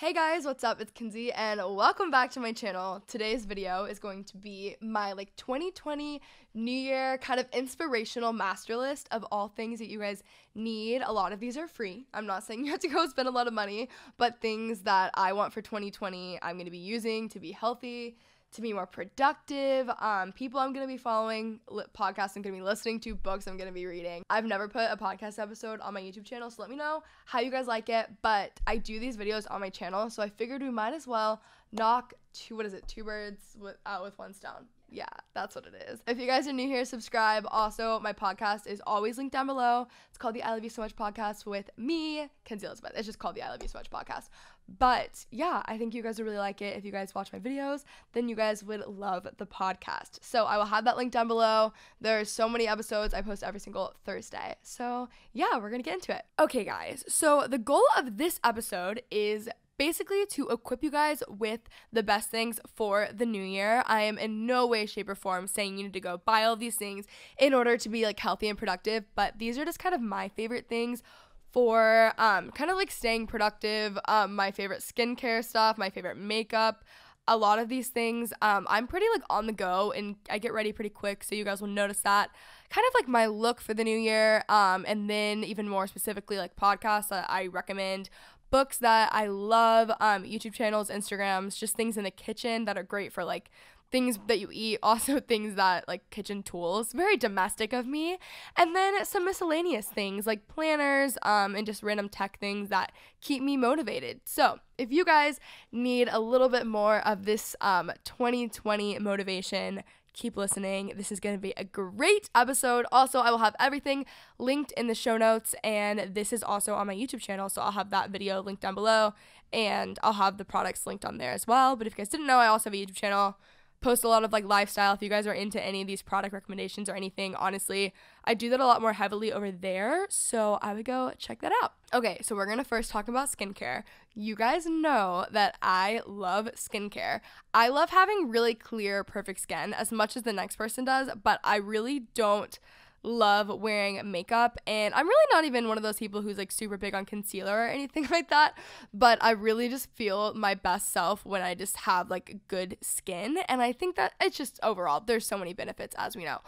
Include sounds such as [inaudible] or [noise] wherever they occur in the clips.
Hey guys, what's up? It's Kenzie and welcome back to my channel. Today's video is going to be my like 2020 New Year kind of inspirational master list of all things that you guys need. A lot of these are free. I'm not saying [laughs] you have to go spend a lot of money, but things that I want for 2020 I'm going to be using to be healthy, to be more productive, um, people I'm gonna be following, li- podcasts I'm gonna be listening to, books I'm gonna be reading. I've never put a podcast episode on my YouTube channel, so let me know how you guys like it. But I do these videos on my channel, so I figured we might as well knock two what is it, two birds with out with one stone. Yeah, that's what it is. If you guys are new here, subscribe. Also, my podcast is always linked down below. It's called the I Love You So Much podcast with me, Kenzie Elizabeth. It's just called the I Love You So Much podcast. But yeah, I think you guys would really like it. If you guys watch my videos, then you guys would love the podcast. So I will have that link down below. There's so many episodes. I post every single Thursday. So yeah, we're gonna get into it. Okay, guys. So the goal of this episode is basically to equip you guys with the best things for the new year. I am in no way, shape, or form saying you need to go buy all these things in order to be like healthy and productive, but these are just kind of my favorite things for um, kind of like staying productive, um, my favorite skincare stuff, my favorite makeup. A lot of these things, um, I'm pretty like on the go and I get ready pretty quick, so you guys will notice that. Kind of like my look for the new year, um, and then even more specifically, like podcasts that I recommend, books that I love, um, YouTube channels, Instagrams, just things in the kitchen that are great for like things that you eat, [laughs] also things that like kitchen tools, very domestic of me, and then some miscellaneous things like planners um, and just random tech things that keep me motivated. So, if you guys need a little bit more of this um, 2020 motivation, keep listening. This is going to be a great episode. Also, I will have everything linked in the show notes, and this is also on my YouTube channel, so I'll have that video linked down below, and I'll have the products linked on there as well. But if you guys didn't know, I also have a YouTube channel post a lot of like lifestyle. If you guys are into any of these product recommendations or anything honestly i do that a lot more heavily over there. So i would go check that out. Okay so we're gonna first talk about skincare. You guys know that i love skincare. I love having really clear perfect skin as much as the next person does but i really don't love wearing makeup and I'm really not even one of those people who's like super big on concealer or anything [laughs] like that but I really just feel my best self when I just have like good skin and I think that it's just overall there's so many benefits as we know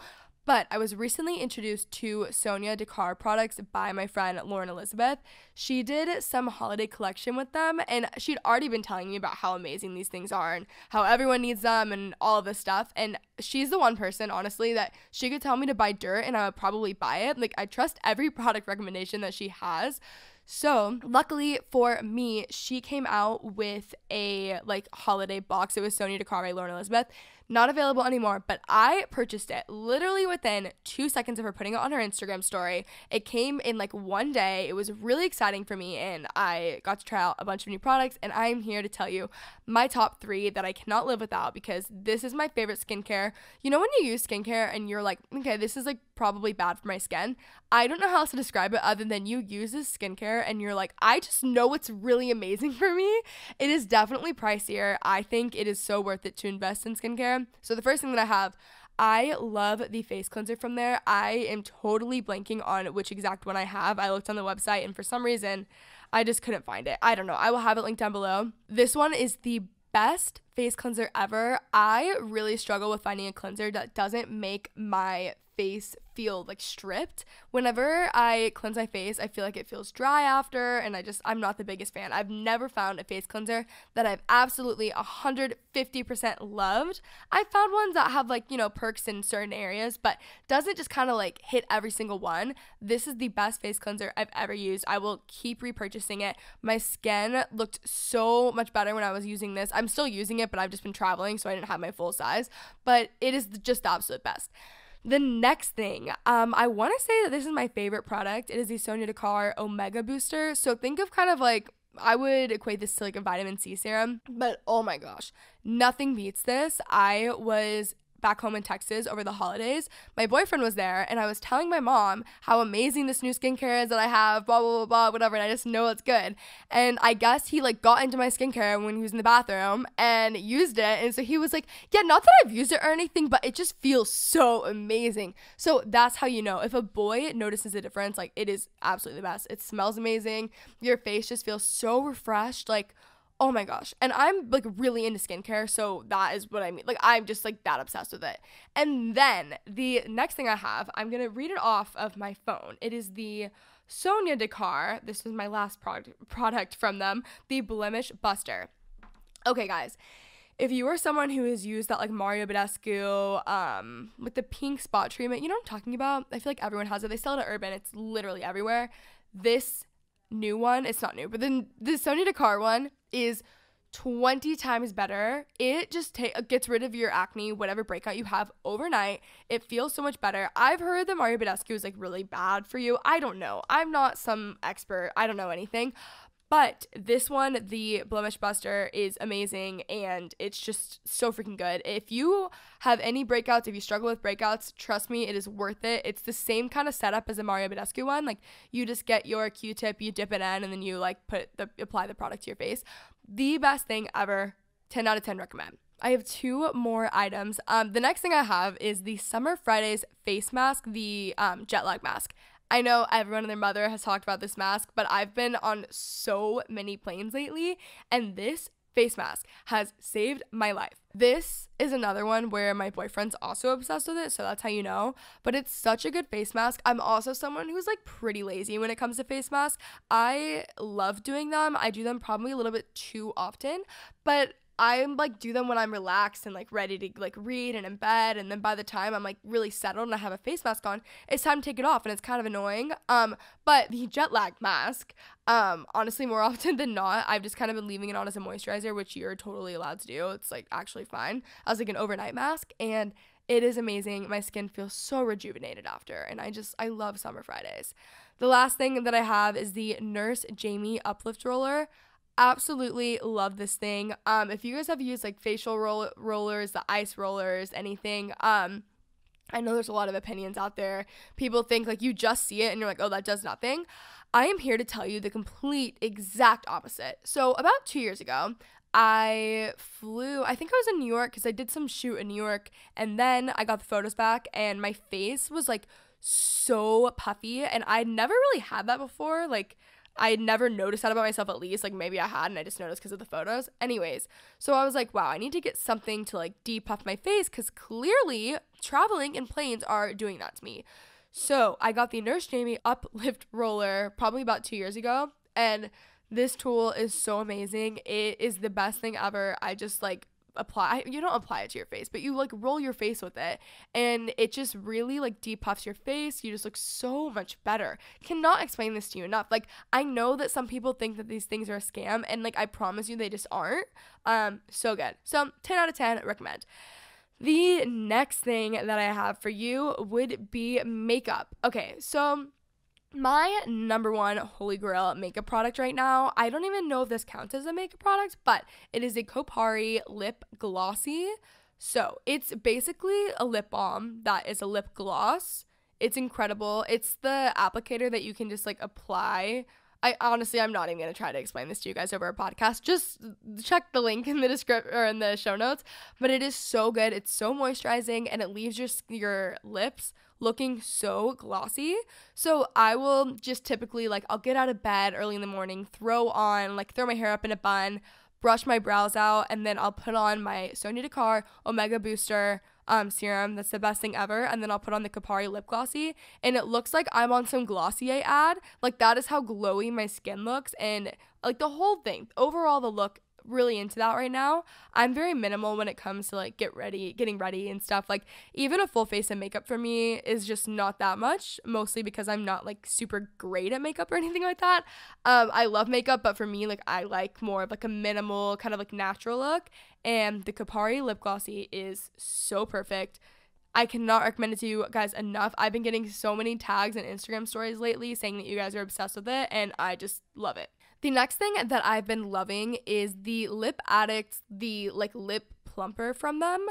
but I was recently introduced to Sonya Dakar products by my friend Lauren Elizabeth. She did some holiday collection with them, and she'd already been telling me about how amazing these things are and how everyone needs them and all this stuff. And she's the one person, honestly, that she could tell me to buy dirt and I would probably buy it. Like, I trust every [laughs] product recommendation that she has. So, luckily for me, she came out with a like holiday box. It was Sonya Dakar by Lauren Elizabeth not available anymore, but I purchased it literally within two seconds of her putting it on her Instagram story. It came in like one day. It was really exciting for me, and I got to try out a bunch of new products. And I'm here to tell you my top three that I cannot live without because this is my favorite skincare. You know, when you use skincare and you're like, okay, this is like probably bad for my skin. I don't know how else to describe it other than you use this skincare and you're like, I just know it's really amazing [laughs] for me. It is definitely pricier. I think it is so worth it to invest in skincare. So the first thing that I have, I love the face cleanser from there. I am totally blanking on which exact one I have. I looked on the website and for some reason, I just couldn't find it. I don't know. I will have it linked down below. This one is the best face cleanser ever. I really struggle with finding a cleanser that doesn't make my face feel like stripped. Whenever I cleanse my face, I feel like it feels dry after, and I just, I'm not the biggest fan. I've never found a face cleanser that I've absolutely 150% loved. I found ones that have like, you know, perks in certain areas, but doesn't just kind of like hit every single one. This is the best face cleanser I've ever used. I will keep repurchasing it. My skin looked so much better when I was using this. I'm still using it, but I've just been traveling, so I didn't have my full size, but it is just the absolute best. The next thing, um, I want to say that this is my favorite product. It is the Sonya Dakar Omega Booster. So think of kind of like I would equate this to like a vitamin C serum, but oh my gosh, nothing beats this. I was back home in Texas over the holidays, my boyfriend was there and I was telling my mom how amazing this new skincare is that I have, blah, blah, blah, blah, whatever. And I just know it's good. And I guess he like got into my skincare when he was in the bathroom and used it. And so he was like, yeah, not that I've used it or anything, but it just feels so amazing. So that's how you know if a boy notices a difference, like it is absolutely the best. It smells amazing. Your face just feels so refreshed. Like, Oh my gosh. And I'm like really into skincare, so that is what I mean. Like I'm just like that obsessed with it. And then the next thing I have, I'm to read it off of my phone. It is the Sonya Dakar. This was my last product product from them, the Blemish Buster. Okay, guys. If you are someone who has used that like Mario Badescu um with the pink spot treatment, you know what I'm talking about? I feel like everyone has it. They sell it at Urban. It's literally everywhere. This new one, it's not new, but then the Sonya Dakar one is 20 times better. It just ta- uh, gets rid of your acne, whatever breakout you have overnight. It feels so much better. I've heard that Mario Badescu is like really bad for you. I don't know. I'm not some expert. I don't know anything. But this one, the Blemish Buster, is amazing and it's just so freaking good. If you have any breakouts, if you struggle with breakouts, trust me, it is worth it. It's the same kind of setup as a Mario Badescu one. Like you just get your Q-tip, you dip it in, and then you like put the apply the product to your face. The best thing ever. 10 out of 10 recommend. I have two more items. Um, the next thing I have is the Summer Fridays face mask, the um, jet lag mask. I know everyone and their mother has talked about this mask, but I've been on so many planes lately, and this face mask has saved my life. This is another one where my boyfriend's also obsessed with it, so that's how you know. But it's such a good face mask. I'm also someone who's like pretty lazy when it comes to face masks. I love doing them. I do them probably a little bit too often, but I like do them when I'm relaxed and like ready to like read and in bed and then by the time I'm like really settled and I have a face mask on, it's time to take it off and it's kind of annoying. Um but the jet lag mask, um honestly more [laughs] often than not, I've just kind of been leaving it on as a moisturizer, which you're totally allowed to do. It's like actually fine. As like an overnight mask and it is amazing. My skin feels so rejuvenated after and I just I love summer Fridays. The last thing that I have is the Nurse Jamie uplift roller absolutely love this thing. Um, if you guys have used like facial roll- rollers, the ice rollers, anything, um, I know there's a lot of opinions out there. People think like you just see it and you're like, oh, that does nothing. I am here to tell you the complete exact opposite. So, about two years ago, I flew, I think I was in New York because I did some shoot in New York, and then I got the photos back, and my face was like so puffy, and I never really had that before. Like, I had never noticed that about myself at least. Like maybe I had and I just noticed because of the photos. Anyways, so I was like, wow, I need to get something to like depuff my face because clearly traveling in planes are doing that to me. So I got the Nurse Jamie uplift roller probably about two years ago. And this tool is so amazing. It is the best thing ever. I just like apply you don't apply it to your face but you like roll your face with it and it just really like depuffs your face you just look so much better. Cannot explain this to you enough like i know that some people think that these things are a scam and like i promise you they just aren't um so good. So 10 out of 10 recommend. The next thing that i have for you would be makeup. Okay so my number one holy grail makeup product right now. I don't even know if this counts as a makeup product, but it is a Kopari lip glossy. So it's basically a lip balm that is a lip gloss. It's incredible. It's the applicator that you can just like apply. I honestly, I'm not even gonna try to explain this to you guys over a podcast. Just check the link in the description or in the show notes. But it is so good. It's so moisturizing, and it leaves your your lips looking so glossy. So I will just typically like I'll get out of bed early in the morning, throw on like throw my hair up in a bun, brush my brows out, and then I'll put on my Sonya Dakar Omega Booster um, serum. That's the best thing ever. And then I'll put on the Kopari lip glossy, and it looks like I'm on some Glossier ad. Like that is how glowy my skin looks, and like the whole thing. Overall, the look really into that right now. I'm very minimal when it comes to like get ready, getting ready and stuff. Like even a full face of makeup for me is just not that much, mostly because I'm not like super great at makeup or anything like that. Um, I love makeup, but for me, like I like more of like a minimal kind of like natural look. And the Kopari lip glossy is so perfect. I cannot recommend it to you guys enough. I've been getting so many tags and Instagram stories lately saying that you guys are obsessed with it, and I just love it. The next thing that I've been loving is the Lip Addict, the like lip plumper from them.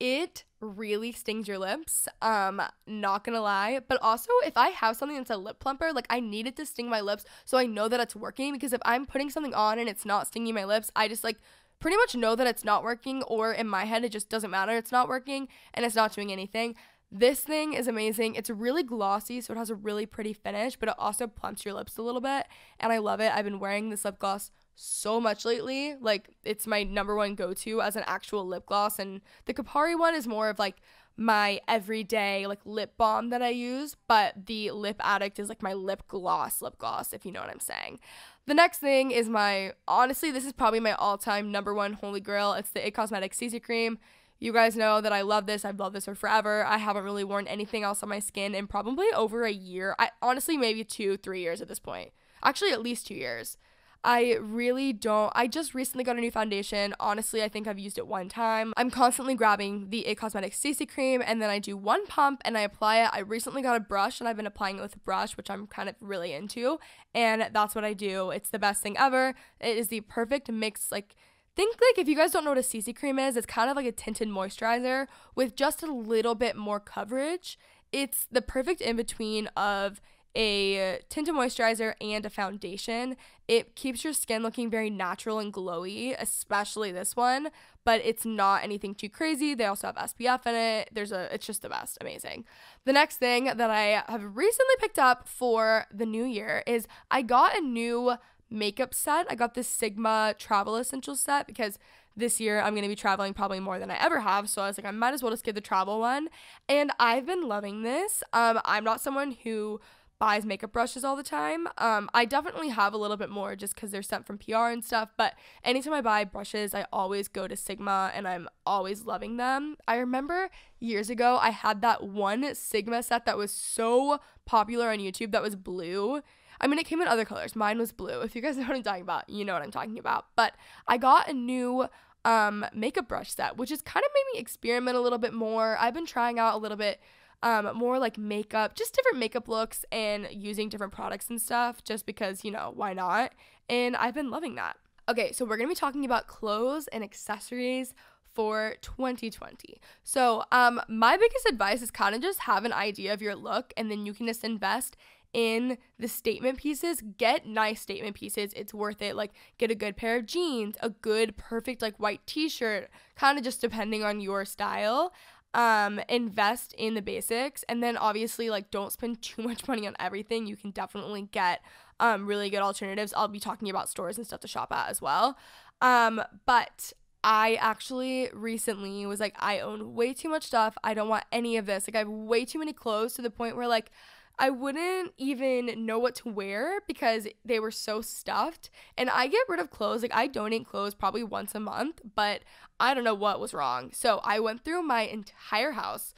It really stings your lips. Um, not gonna lie. But also if I have something that's a lip plumper, like I need it to sting my lips so I know that it's working because if I'm putting something on and it's not stinging my lips, I just like pretty much know that it's not working or in my head it just doesn't matter it's not working and it's not doing anything. This thing is amazing. It's really glossy, so it has a really pretty finish, but it also plumps your lips a little bit, and I love it. I've been wearing this lip gloss so much lately. Like it's my number one go to as an actual lip gloss. And the Kopari one is more of like my everyday like lip balm that I use, but the Lip Addict is like my lip gloss, lip gloss, if you know what I'm saying. The next thing is my honestly, this is probably my all-time number one holy grail. It's the It Cosmetics CC cream. You guys know that I love this. I've loved this for forever. I haven't really worn anything else on my skin in probably over a year. I honestly maybe 2 3 years at this point. Actually at least 2 years. I really don't. I just recently got a new foundation. Honestly, I think I've used it one time. I'm constantly grabbing the It Cosmetics CC cream and then I do one pump and I apply it. I recently got a brush and I've been applying it with a brush, which I'm kind of really into. And that's what I do. It's the best thing ever. It is the perfect mix, like, Think like if you guys don't know what a CC cream is, it's kind of like a tinted moisturizer with just a little bit more coverage. It's the perfect in between of a tinted moisturizer and a foundation. It keeps your skin looking very natural and glowy, especially this one, but it's not anything too crazy. They also have SPF in it. There's a it's just the best. Amazing. The next thing that I have recently picked up for the new year is I got a new makeup set. I got this Sigma travel essential set because this year I'm going to be traveling probably more than I ever have. So I was like, I might as well just get the travel one. And I've been loving this. Um, I'm not someone who buys makeup brushes all the time. Um, I definitely have a little bit more just because they're sent from PR and stuff. But anytime I buy brushes, I always go to Sigma and I'm always loving them. I remember years ago, I had that one Sigma set that was so popular on YouTube that was blue. I mean, it came in other colors. Mine was blue. If you guys [laughs] know what I'm talking about, you know what I'm talking about. But I got a new um, makeup brush set, which has kind of made me experiment a little bit more. I've been trying out a little bit um, more like makeup, just different makeup looks and using different products and stuff, just because, you know, why not? And I've been loving that. Okay, so we're gonna be talking about clothes and accessories for 2020. So, um, my biggest advice is kind of just have an idea of your look and then you can just invest in the statement pieces, get nice statement pieces. It's worth it. Like, get a good pair of jeans, a good, perfect, like, white t shirt, kind of just depending on your style. Um, invest in the basics. And then, obviously, like, don't spend [laughs] too much money on everything. You can definitely get um, really good alternatives. I'll be talking about stores and stuff to shop at as well. Um, but I actually recently was like, I own way too much stuff. I don't want any of this. Like, I have way too many clothes to the point where, like, I wouldn't even know what to wear because they were so stuffed. And I get rid of clothes. Like, I donate clothes probably once a month, but I don't know what was wrong. So I went through my entire house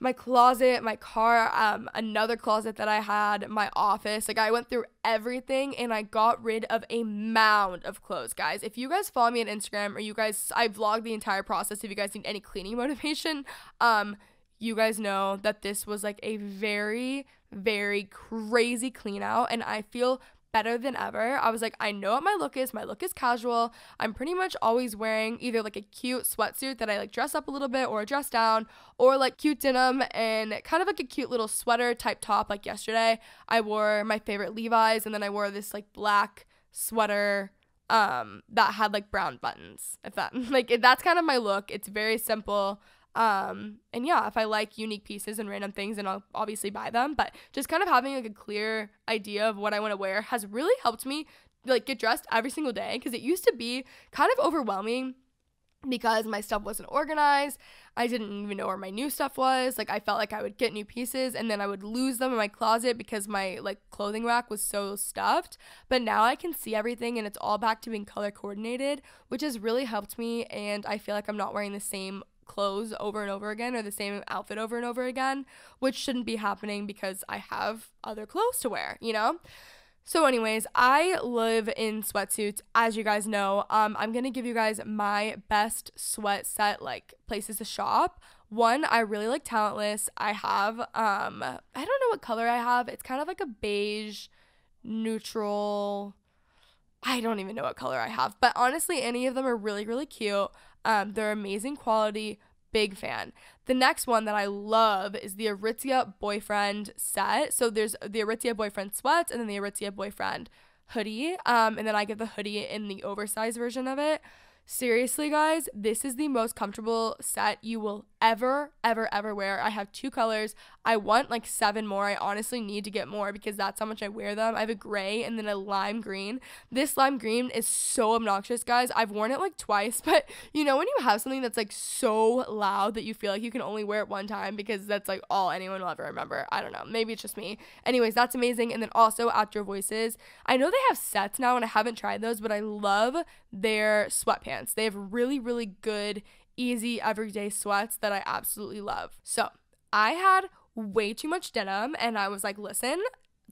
my closet, my car, um, another closet that I had, my office. Like I went through everything and I got rid of a mound of clothes, guys. If you guys follow me on Instagram or you guys I vlogged the entire process if you guys need any cleaning [laughs] motivation, um, you guys know that this was like a very very crazy clean out and I feel better than ever. I was like, I know what my look is. My look is casual. I'm pretty much always wearing either like a cute sweatsuit that I like dress up a little bit or dress down, or like cute denim and kind of like a cute little sweater type top. Like yesterday, I wore my favorite Levi's and then I wore this like black sweater um that had like brown buttons. If that [laughs] like that's kind of my look. It's very simple. Um, and yeah, if I like unique pieces and random things, then I'll obviously buy them. But just kind of having like a clear idea of what I want to wear has really helped me like get dressed every single day because it used to be kind of overwhelming because my stuff wasn't organized. I didn't even know where my new stuff was. Like I felt like I would get new pieces and then I would lose them in my closet because my like clothing rack was so stuffed. But now I can see everything and it's all back to being color coordinated, which has really helped me and I feel like I'm not wearing the same clothes over and over again or the same outfit over and over again, which shouldn't be happening because I have other clothes to wear, you know? So, anyways, I live in sweatsuits, as you guys know. Um, I'm gonna give you guys my best sweat set, like places to shop. One, I really like Talentless. I have, um, I don't know what color I have. It's kind of like a beige, neutral. I don't even know what color I have, but honestly, any of them are really, really cute. Um, they're amazing quality. Big fan. The next one that I love is the Aritzia Boyfriend set. So there's the Aritzia Boyfriend sweats and then the Aritzia Boyfriend hoodie. Um, and then I get the hoodie in the oversized version of it. Seriously, guys, this is the most comfortable set you will ever, ever, ever wear. I have two colors. I want like seven more. I honestly need to get more because that's how much I wear them. I have a gray and then a lime green. This lime green is so obnoxious, guys. I've worn it like twice, [laughs] but you know when you have something that's like so loud that you feel like you can only wear it one time because that's like all anyone will ever remember. I don't know. Maybe it's just me. Anyways, that's amazing. And then also Outdoor Voices. I know they have sets now and I haven't tried those, but I love their sweatpants. They have really, really good, easy, everyday sweats that I absolutely love. So I had way too much denim and I was like, listen,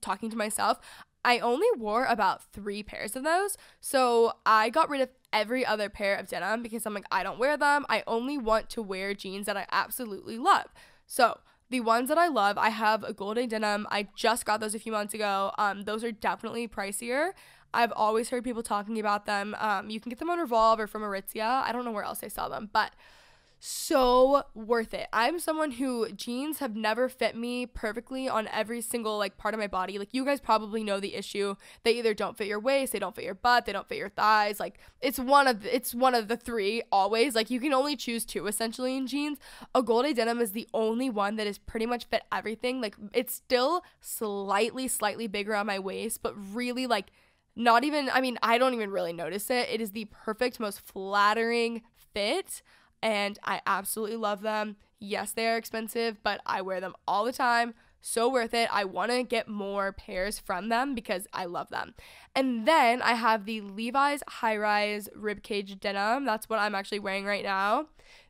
talking to myself, I only wore about three pairs of those. So I got rid of every other pair of denim because I'm like, I don't wear them. I only want to wear jeans that I absolutely love. So the ones that I love, I have AGOLDE denim. I just got those a few months ago. Um, those are definitely pricier. I've always heard people talking about them. Um, you can get them on Revolve or from Aritzia. I don't know where else I saw them, but so worth it. I'm someone who jeans have never fit me perfectly on every single like part of my body. Like you guys probably know the issue. They either don't fit your waist, they don't fit your butt, they don't fit your thighs. Like it's one of the, it's one of the three always. Like you can only choose two essentially in jeans. AGOLDE denim is the only one that is pretty much fit everything. Like it's still slightly slightly bigger on my waist, but really like not even I mean, I don't even really notice it. It is the perfect most flattering fit and I absolutely love them. Yes, they are expensive, but I wear them all the time. So worth it. I want to get more pairs from them because I love them. And then I have the Levi's high rise ribcage denim. That's what I'm actually wearing right now.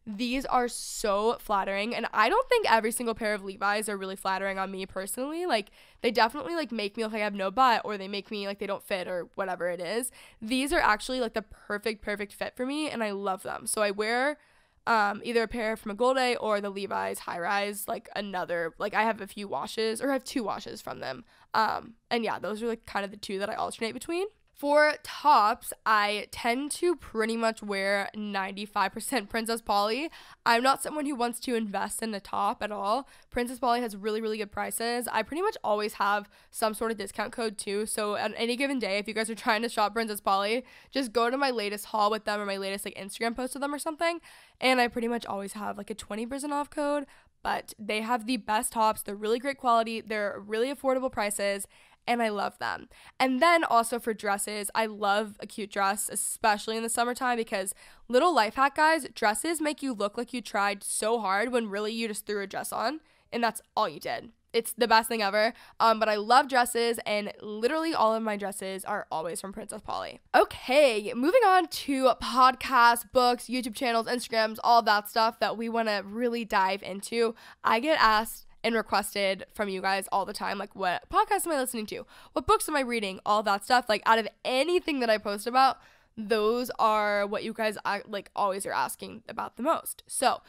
These are so flattering and I don't think every single pair of Levi's are really flattering on me personally. Like they definitely like make me look like I have no butt or they make me like they don't fit or whatever it is. These are actually like the perfect perfect fit for me and I love them. So I wear um, either a pair from AGOLDE or the Levi's high rise, like another, like I have a few washes or I have two washes from them. Um, and yeah, those are like kind of the two that I alternate between. For tops, I tend to pretty much wear 95% Princess Polly. I'm not someone who wants to invest in a top at all. Princess Polly has really, really good prices. I pretty much always have some sort of discount code too. So at any given day, if you guys are trying to shop Princess Polly, just go to my latest haul with them or my latest like Instagram post with them or something. And I pretty much always have like a 20% off code. But they have the best tops. They're really great quality. They're really affordable prices and I love them. And then also for dresses, I love a cute dress, especially in the summertime because little life hack guys, dresses make you look like you tried so hard when really you just threw a dress on and that's all you did. It's the best thing ever. Um, but I love dresses, and literally all of my dresses are always from Princess Polly. Okay, moving on to podcasts, books, YouTube channels, Instagrams, all that stuff that we want to really dive into. I get asked and requested from you guys all the time like what podcasts am I listening to? What books am I reading? All that stuff. Like out of anything that I post about, those are what you guys like always are asking about the most. So,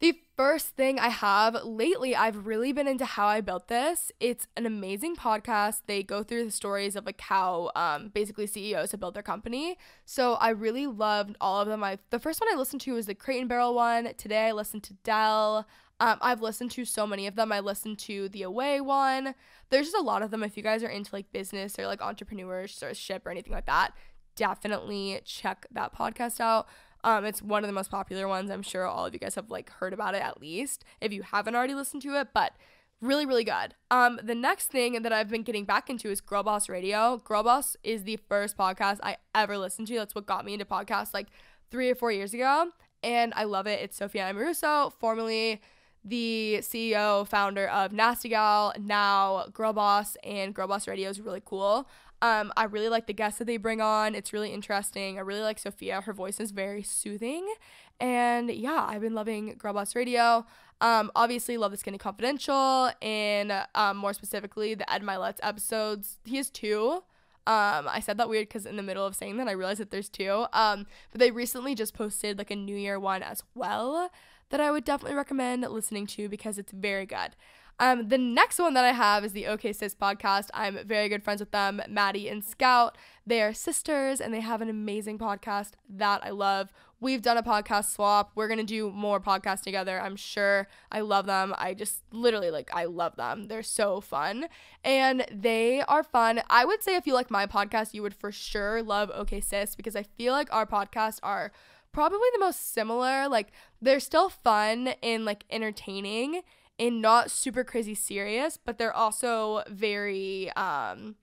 the first thing I have lately, I've really been into how I built this. It's an amazing podcast. They go through the stories of like how um, basically CEOs have built their company. So I really loved all of them. I the first one I listened to was the Crate and Barrel one. Today I listened to Dell. Um, I've listened to so many of them. I listened to the Away one. There's just a lot of them. If you guys are into like business or like entrepreneurship or ship or anything like that, definitely check that podcast out. Um, it's one of the most popular ones. I'm sure all of you guys have like heard about it at least if you haven't already listened to it, but really really good. Um, the next thing that I've been getting back into is Girl Boss Radio. Girl Boss is the first podcast I ever listened to. That's what got me into podcasts like three or four years ago, and I love it. It's Sophia Amoruso, formerly the CEO, founder of Nasty Gal, now Girl Boss, and Girl Boss Radio is really cool. Um, I really like the guests that they bring on. It's really interesting. I really like Sophia. Her voice is very soothing. And yeah, I've been loving Girl Boss Radio. Um, obviously, love the Skinny Confidential, and um, more specifically, the Ed Mylett's episodes. He has two. Um, I said that weird because in the middle of saying that, I realized that there's two. Um, but they recently just posted like a New Year one as well that I would definitely recommend listening to because it's very good. Um, the next one that I have is the OK Sis podcast. I'm very good friends with them, Maddie and Scout. They are sisters and they have an amazing podcast that I love. We've done a podcast swap. We're going to do more podcasts together. I'm sure. I love them. I just literally like, I love them. They're so fun and they are fun. I would say if you like my podcast, you would for sure love OK Sis because I feel like our podcasts are probably the most similar. Like they're still fun and like entertaining and not super crazy serious, but they're also very um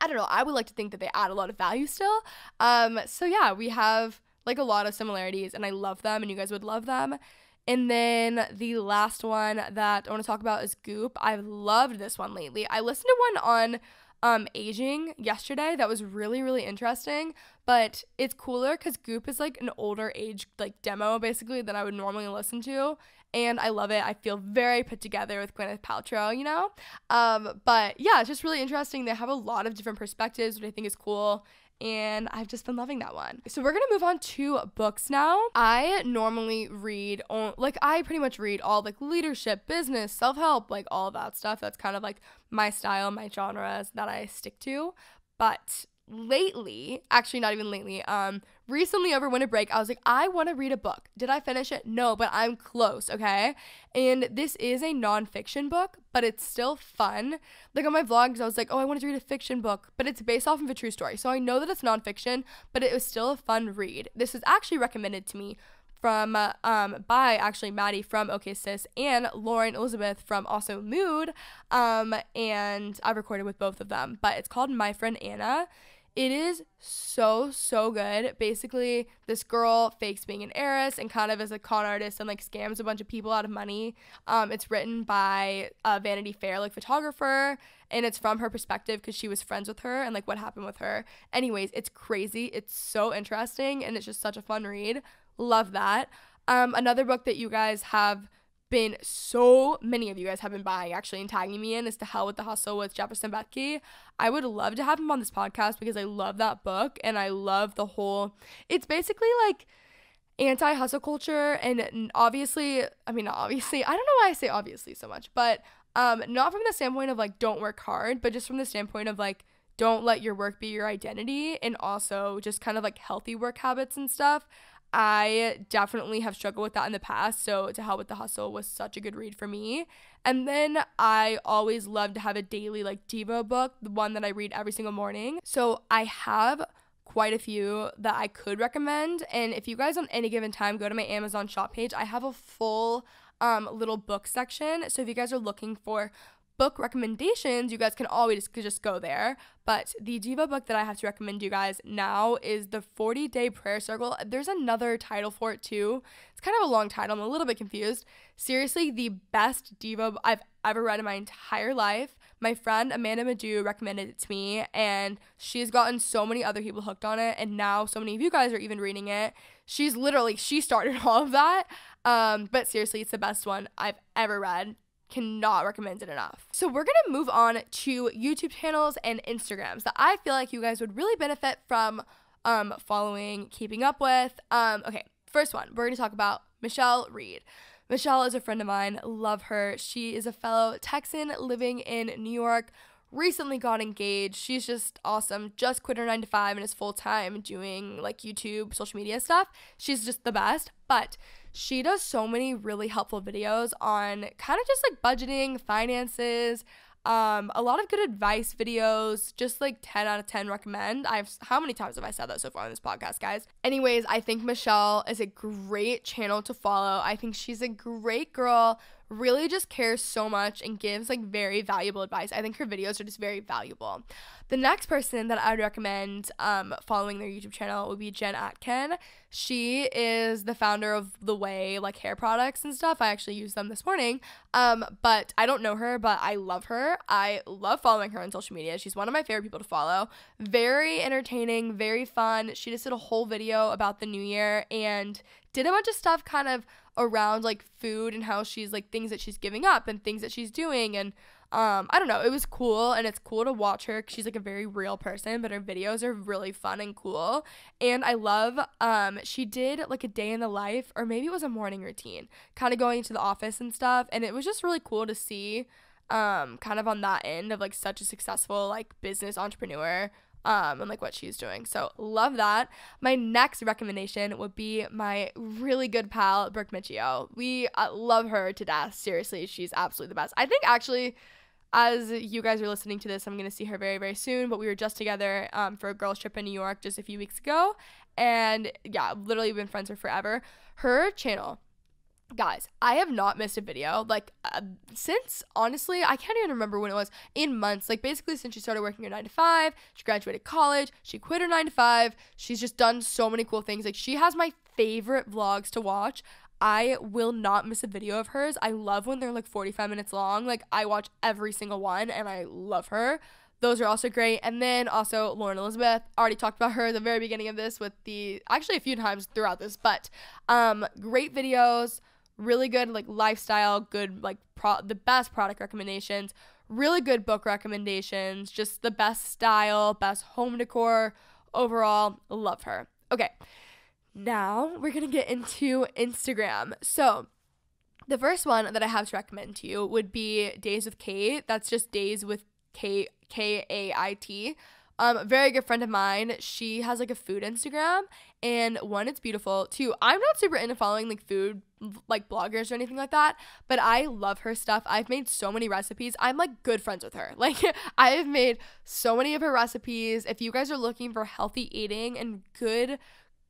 I don't know, I would like to think that they add a lot of value still. Um so yeah, we have like a lot of similarities and I love them and you guys would love them. And then the last one that I want to talk about is Goop. I've loved this one lately. I listened to one on um aging yesterday that was really really interesting but it's cooler because goop is like an older age like demo basically than i would normally listen to and i love it. I feel very put together with gwyneth paltrow you know? Um but yeah it's just really interesting. They have a lot of different perspectives which i think is cool and I've just been loving that one. So we're gonna move on to books now. I normally read, like I pretty much read all like leadership, business, self help, like all that stuff. That's kind of like my style, my genres that I stick to. But lately, actually not even lately, um, recently over winter break, I was like, I want to read a book. Did I finish it? No, but I'm close, okay? And this is a nonfiction book, but it's still fun. Like on my vlogs, I was like, oh, I wanted to read a fiction book, but it's based off of a true story. So I know that it's nonfiction, but it was still a fun read. This was actually recommended to me from uh, um by actually Maddie from OK Sis and Lauren Elizabeth from also Mood um and I recorded with both of them but it's called My Friend Anna it is so, so good. Basically, this girl fakes being an heiress and kind of is a con artist and like scams a bunch of people out of money. Um, it's written by a Vanity Fair like photographer and it's from her perspective because she was friends with her and like what happened with her. Anyways, it's crazy. It's so interesting and it's just such a fun read. Love that. Um, another book that you guys have been so many of you guys have been buying actually and tagging me in is to hell with the hustle with Jefferson Bethke. I would love to have him on this podcast because I love that book and I love the whole it's basically like anti hustle culture and obviously I mean obviously I don't know why I say obviously so much, but um not from the standpoint of like don't work hard, but just from the standpoint of like don't let your work be your identity and also just kind of like healthy work habits and stuff. I definitely have struggled with that in the past. So, To Hell with the Hustle was such a good read for me. And then I always love to have a daily, like, Devo book, the one that I read every single morning. So, I have quite a few that I could recommend. And if you guys on any given time go to my Amazon shop page, I have a full um, little book section. So, if you guys are looking for book recommendations, you guys can always just go there. But the Devo book that I have to recommend you guys now is the 40 Day Prayer Circle. There's another title for it too. It's kind of a long title. I'm a little bit confused. Seriously, the best Devo I've ever read in my entire life. My friend Amanda Madu recommended it to me, and she's gotten so many other people hooked on it. And now so many of you guys are even reading it. She's literally, she started [laughs] all of that. Um, but seriously, it's the best one I've ever read cannot recommend it enough. So we're gonna move on to YouTube channels and Instagrams that I feel like you guys would really benefit from um, following, keeping up with. Um, okay, first one, we're gonna talk about Michelle Reed. Michelle is a friend of mine, love her. She is a fellow Texan living in New York. Recently got engaged. She's just awesome. Just quit her 9 to 5 and is full time doing like YouTube, social media stuff. She's just the best. But she does so many really helpful videos on kind of just like budgeting, finances, um, a lot of good advice videos, just like 10 out of 10 recommend. I've how many times have I said that so far on this podcast, guys? Anyways, I think Michelle is a great channel to follow. I think she's a great girl really just cares so much and gives like very valuable advice. I think her videos are just very valuable. The next person that I'd recommend um, following their YouTube channel would be Jen Atkin. She is the founder of The Ouai, like hair products and stuff. I actually used them this morning. Um, but I don't know her, but I love her. I love following her on social media. She's one of my favorite people to follow. Very entertaining, very fun. She just did a whole video about the new year and did a bunch of stuff kind of around like food and how she's like things that she's giving up and things that she's doing and um I don't know, it was cool and it's cool to watch her she's like a very real person, but her videos are really fun and cool. And I love um she did like a day in the life or maybe it was a morning routine, kind of going to the office and stuff and it was just really cool to see um kind of on that end of like such a successful like business entrepreneur um, and like what she's doing. So love that. My next recommendation would be my really good pal Brooke Miccio. We uh, love her to death. Seriously, she's absolutely the best. I think actually. As you guys are listening to this, I'm gonna see her very, very soon. But we were just together um, for a girls' trip in New York just a few weeks ago, And yeah, literally been friends her forever. Her channel guys i have not missed a video like uh, since honestly i can't even remember when it was in months like basically since she started working her 9 to 5 she graduated college she quit her 9 to 5 she's just done so many cool things like she has my favorite vlogs to watch I will not miss a video of hers. I love when they're like 45 minutes long. Like I watch every single one and I love her. Those are also great. And then also Lauren Elizabeth. Already talked about her at the very beginning of this with the actually a few times throughout this, but um great videos really good like lifestyle, good like pro- the best product recommendations, really good book recommendations, just the best style, best home decor. Overall, love her. Okay. Now, we're going to get into Instagram. So, the first one that I have to recommend to you would be Days with Kait. That's just Days with K K A I T. Um, very good friend of mine. She has like a food Instagram, and one, it's beautiful. Two, I'm not super into following like food like bloggers or anything like that, but I love her stuff. I've made so many recipes. I'm like good friends with her. [laughs] Like I've made so many of her recipes. If you guys are looking for healthy eating and good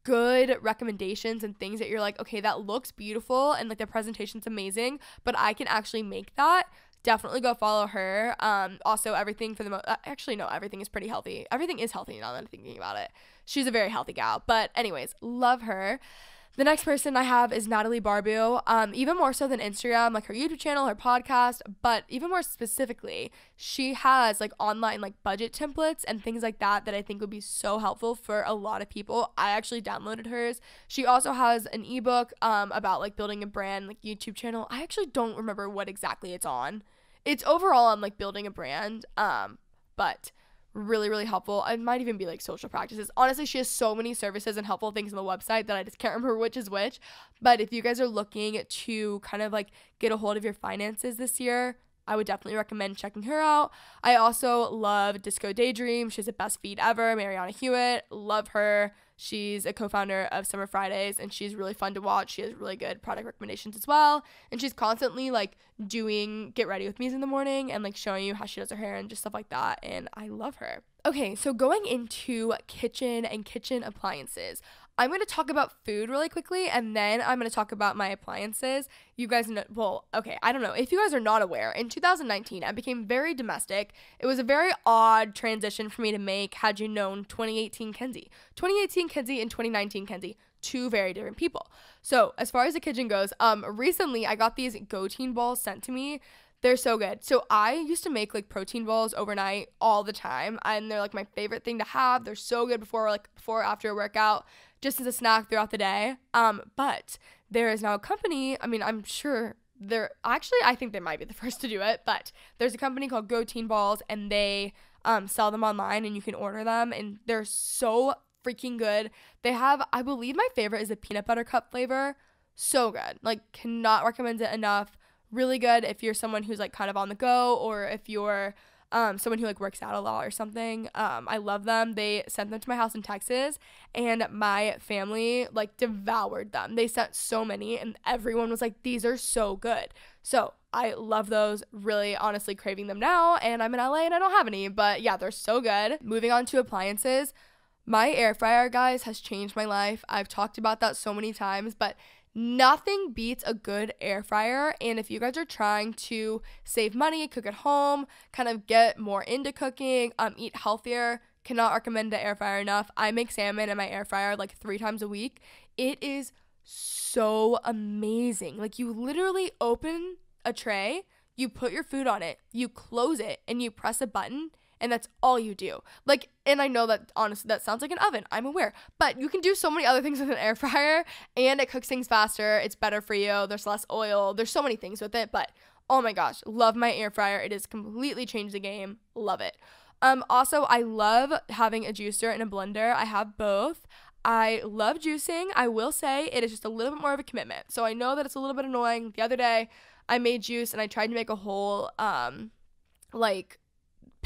good recommendations and things that you're like, okay, that looks beautiful and like the presentation's amazing, but I can actually make that definitely go follow her. Um, also, everything for the most, uh, actually, no, everything is pretty healthy. Everything is healthy now that I'm thinking about it. She's a very healthy gal. But, anyways, love her. The next person I have is Natalie Barbu. Um, even more so than Instagram, like her YouTube channel, her podcast, but even more specifically, she has like online like budget templates and things like that that I think would be so helpful for a lot of people. I actually downloaded hers. She also has an ebook um, about like building a brand, like YouTube channel. I actually don't remember what exactly it's on it's overall on like building a brand. Um, but really, really helpful. It might even be like social practices. Honestly, she has so many services and helpful things on the website that I just can't [laughs] remember which is which. But if you guys are looking to kind of like get a hold of your finances this year, I would definitely recommend checking her out. I also love Disco Daydream. She's the best feed ever. Marianna Hewitt, love her. She's a co founder of Summer Fridays and she's really fun to watch. She has really good product recommendations as well. And she's constantly like doing get ready with me's in the morning and like showing you how she does her hair and just stuff like that. And I love her. Okay, so going into kitchen and kitchen appliances. I'm going to talk about food really quickly and then I'm going to talk about my appliances. You guys know, well, okay, I don't know. If you guys are not aware, in 2019, I became very domestic. It was a very odd transition for me to make had you known 2018 Kenzie. 2018 Kenzie and 2019 Kenzie, two very different people. So, as far as the kitchen goes, um recently I got these Gotein balls sent to me. They're so good. So I used to make like protein balls overnight all the time, and they're like my favorite thing to have. They're so good before like before after a workout just as a snack throughout the day. Um, but there is now a company, I mean, I'm sure they're actually, I think they might be the [laughs] first to do it, but there's a company called Gotein Balls and they um, sell them online and you can order them and they're so freaking good. They have, I believe my favorite is the peanut butter cup flavor. So good. Like, cannot recommend it enough. Really good if you're someone who's like kind of on the go or if you're um, someone who like works out a lot or something. Um, I love them. They sent them to my house in Texas, and my family like devoured them. They sent so many, and everyone was like, "These are so good." So I love those. Really, honestly, craving them now. And I'm in LA and I don't have any, but yeah, they're so good. Moving on to appliances. My air fryer, guys, has changed my life. I've talked about that so many times, but Nothing beats a good air fryer. And if you guys are trying to save money, cook at home, kind of get more into cooking, um, eat healthier, cannot recommend the air fryer enough. I make salmon in my air fryer like three times a week. It is so amazing. Like you literally open a tray, you put your food on it, you close it, and you press a button and that's all you do. Like, and I know that honestly that sounds like an oven. I'm aware, but you can do so many other things [laughs] with an air fryer, and it cooks things faster. It's better for you. There's less oil. There's so many things with it, but oh my gosh, love my air fryer. It has completely changed the game. Love it. Um, also, I love having a juicer and a blender. I have both. I love juicing. I will say it is just a little bit more of a commitment. So I know that it's a little bit annoying. The other day, I made juice and I tried to make a whole um like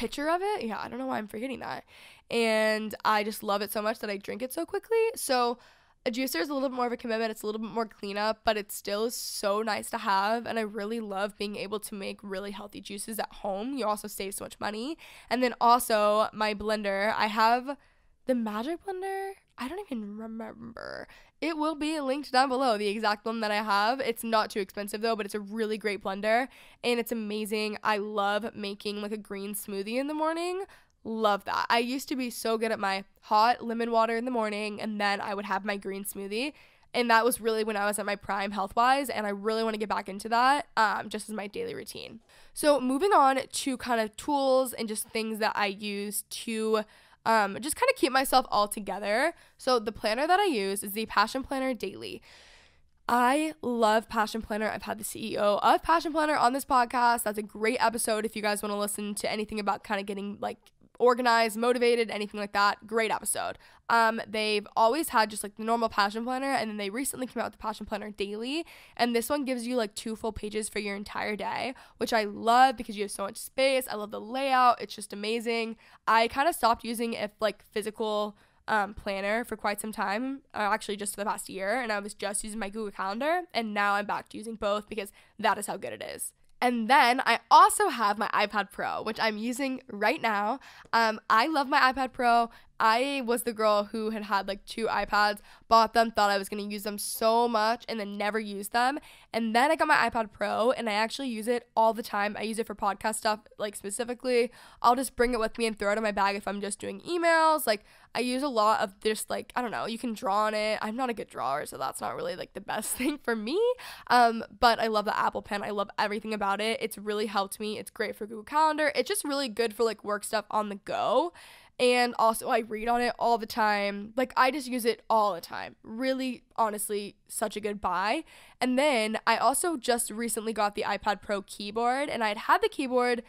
picture of it. Yeah, I don't know why I'm forgetting that. And I just love it so much that I drink it so quickly. So a juicer is a little bit more of a commitment. It's a little bit more cleanup, but it still is so nice to have. And I really love being able to make really healthy juices at home. You also save so much money. And then also my blender, I have the Magic Blender. I don't even remember. It will be linked down below, the exact one that I have. It's not too expensive though, but it's a really great blender and it's amazing. I love making like a green smoothie in the morning. Love that. I used to be so good at my hot lemon water in the morning and then I would have my green smoothie. And that was really when I was at my prime health wise. And I really want to get back into that um, just as my daily routine. So, moving on to kind of tools and just things that I use to um, just kind of keep myself all together. So, the planner that I use is the Passion Planner Daily. I love Passion Planner. I've had the CEO of Passion Planner on this podcast. That's a great episode if you guys want to listen to anything about kind of getting like organized, motivated, anything like that. Great episode. Um, they've always had just like the normal passion planner, and then they recently came out with the passion planner daily. And this one gives you like two full pages for your entire day, which I love because you have so much space. I love the layout, it's just amazing. I kind of stopped using it like physical um, planner for quite some time, uh, actually just for the past year, and I was just using my Google Calendar, and now I'm back to using both because that is how good it is. And then I also have my iPad Pro, which I'm using right now. Um, I love my iPad Pro. I was the girl who had had like two iPads, bought them, thought I was going to use them so much, and then never used them. And then I got my iPad Pro, and I actually use it all the time. I use it for podcast stuff, like specifically. I'll just bring it with me and throw it in my bag if I'm just doing emails. Like, I use a lot of this, like, I don't know, you can draw on it. I'm not a good drawer, so that's not really like the best [laughs] thing for me. Um, but I love the Apple Pen. I love everything about it. It's really helped me. It's great for Google Calendar. It's just really good for like work stuff on the go. And also, I read on it all the time. Like, I just use it all the time. Really, honestly, such a good buy. And then I also just recently got the iPad Pro keyboard, and I had had the keyboard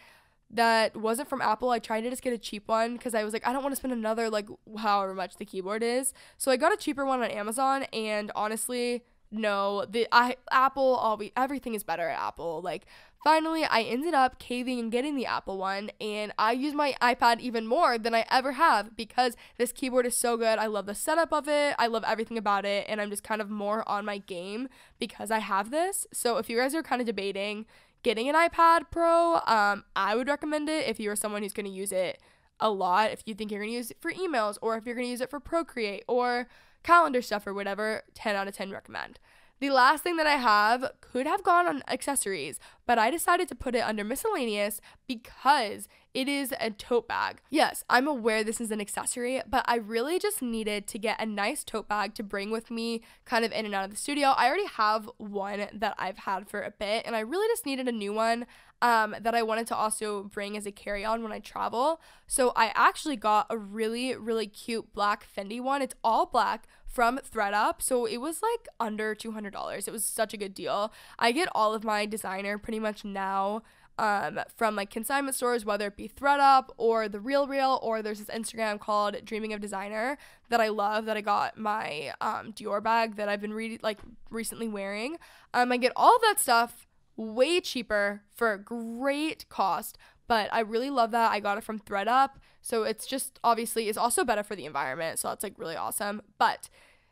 that wasn't from Apple. I tried to just get a cheap one because I was like, I don't want to spend another, like, however much the keyboard is. So I got a cheaper one on Amazon, and honestly, no, the I Apple always everything is better at Apple. Like finally I ended up caving and getting the Apple one and I use my iPad even more than I ever have because this keyboard is so good. I love the setup of it. I love everything about it and I'm just kind of more on my game because I have this. So if you guys are kind of debating getting an iPad Pro, um I would recommend it if you're someone who's going to use it a lot. If you think you're going to use it for emails or if you're going to use it for Procreate or calendar stuff or whatever, 10 out of 10 recommend. The last thing that I have could have gone on accessories, but I decided to put it under miscellaneous because it is a tote bag. Yes, I'm aware this is an accessory, but I really just needed to get a nice tote bag to bring with me kind of in and out of the studio. I already have one that I've had for a bit, and I really just needed a new one um, that I wanted to also bring as a carry on when I travel. So I actually got a really, really cute black Fendi one. It's all black from thredUP. So it was like under $200. It was such a good deal. I get all of my designer pretty much now um, from like consignment stores, whether it be thredUP or the Real Real, or there's this Instagram called Dreaming of Designer that I love that I got my um, Dior bag that I've been re- like recently wearing. Um, I get all that stuff way cheaper for a great cost but I really love that. I got it from thredUP. So it's just obviously it's also better for the environment. So that's like really awesome. But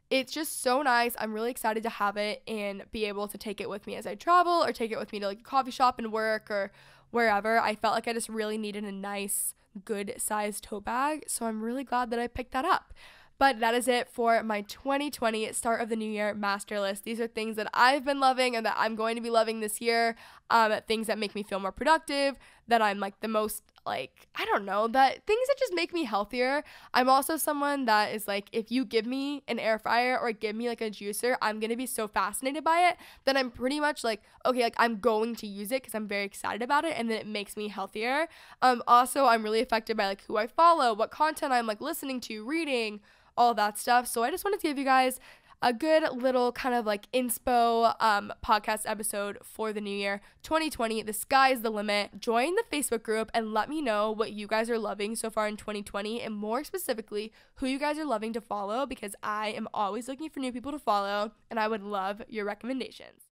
it's just so nice. I'm really excited to have it and be able to take it with me as I travel or take it with me to like a coffee shop and work or wherever. I felt like I just really needed a nice, good sized tote bag. So I'm really glad that I picked that up. But that is it for my 2020 start of the new year master list. These are things that I've been loving and that I'm going to be loving this year. Um, things that make me feel more productive, that I'm like the most like I don't know that things that just make me healthier. I'm also someone that is like if you give me an air fryer or give me like a juicer, I'm going to be so fascinated by it that I'm pretty much like okay, like I'm going to use it cuz I'm very excited about it and then it makes me healthier. Um also I'm really affected by like who I follow, what content I'm like listening to, reading, all that stuff. So I just wanted to give you guys a good little kind of like inspo um, podcast episode for the new year 2020. The sky is the limit. Join the Facebook group and let me know what you guys are loving so far in 2020 and more specifically who you guys are loving to follow because I am always looking for new people to follow and I would love your recommendations.